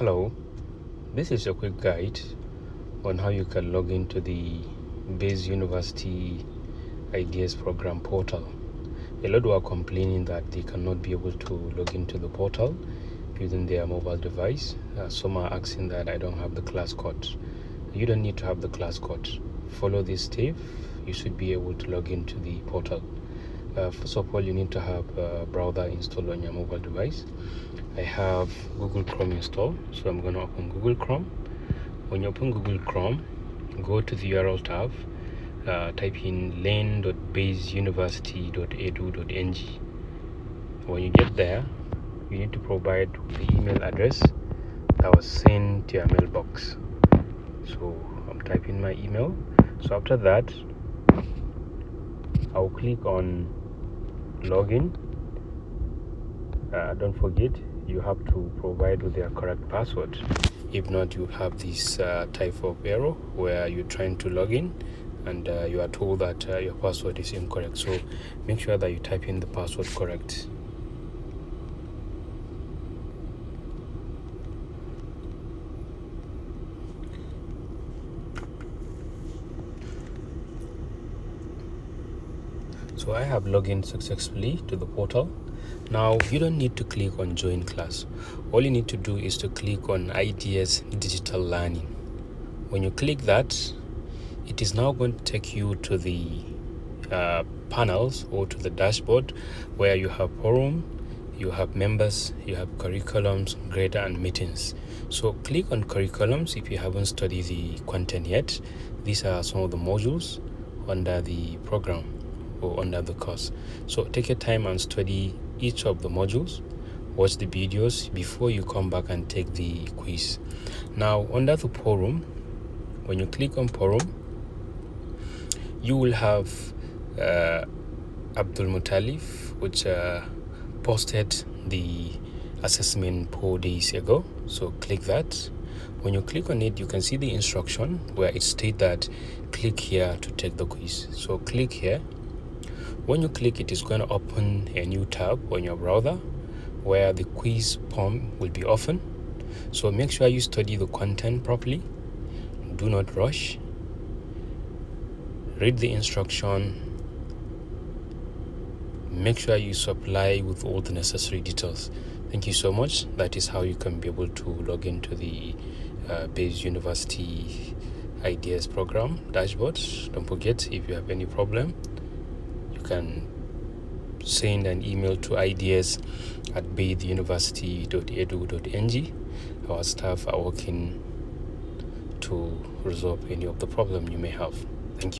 Hello, this is a quick guide on how you can log into the Baze University Ideas Program portal. A lot were complaining that they cannot be able to log into the portal using their mobile device. Uh, some are asking that I don't have the class code. You don't need to have the class code. Follow this step, you should be able to log into the portal. Uh, first of all, you need to have a browser installed on your mobile device. I have Google Chrome installed, so I'm going to open Google Chrome. When you open Google Chrome, go to the URL tab, uh, type in learn.bazeuniversity.edu.ng. When you get there, you need to provide the email address that was sent to your mailbox. So I'm typing my email. So after that, I'll click on login. Uh, don't forget you have to provide with their correct password. If not you have this uh, type of error where you're trying to log in and uh, you are told that uh, your password is incorrect. So make sure that you type in the password correct so i have logged in successfully to the portal. Now you don't need to click on join class. All you need to do is to click on ideas digital learning. When you click that it is now going to take you to the uh, panels or to the dashboard where you have forum you have members you have curriculums grade and meetings. So click on curriculums if you haven't studied the content yet. These are some of the modules under the program or under the course. So take your time and study each of the modules watch the videos before you come back and take the quiz. Now under the forum when you click on forum you will have uh, Abdul Mutalif which uh, posted the assessment four days ago. So click that. When you click on it you can see the instruction where it states that click here to take the quiz. So click here when you click it is going to open a new tab on your browser where the quiz form will be open. So make sure you study the content properly. Do not rush. Read the instruction. Make sure you supply with all the necessary details. Thank you so much. That is how you can be able to log into the uh, baze university ideas program dashboard. Don't forget if you have any problem can send an email to ideas at bazeuniversity.edu.ng. Our staff are working to resolve any of the problem you may have.